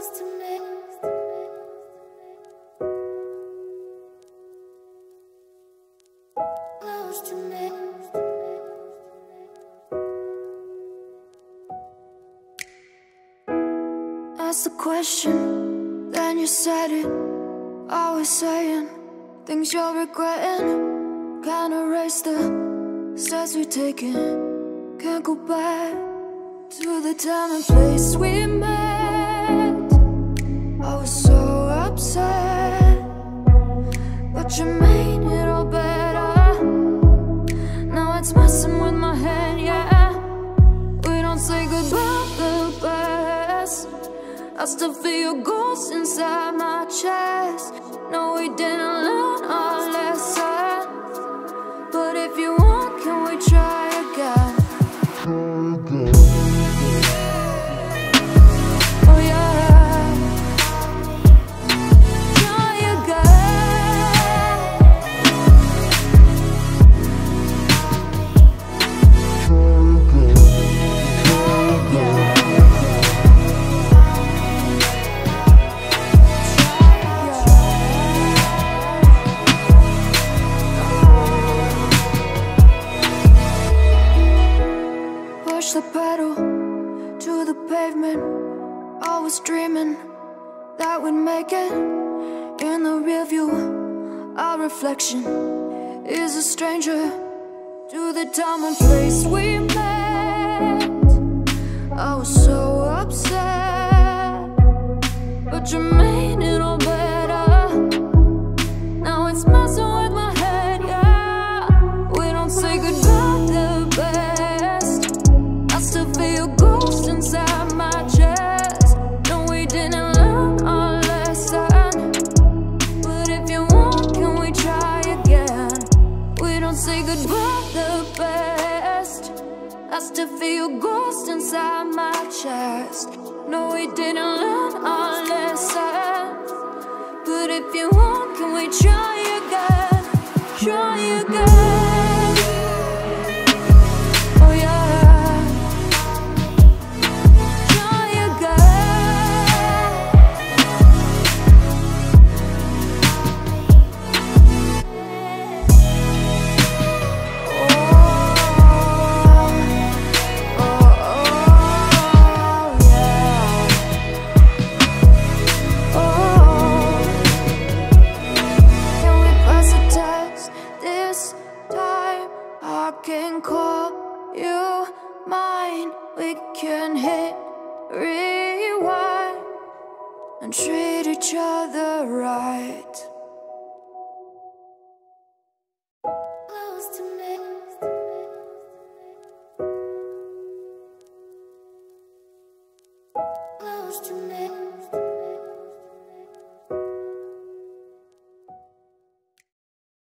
Ask the question, then you said it. Always saying things you're regretting. Can't erase the steps we've taken. Can't go back to the time and place we met. I still feel your ghost inside my chest. No, we didn't learn our lesson. But if you want, can we try again? Oh the pavement. I was dreaming that we'd make it. In the rear view, our reflection is a stranger to the time and place we goodbye the best. I still feel your ghost inside my chest. No, we didn't learn our lesson. But if you want, can we try again? Try again. We can hit rewind and treat each other right.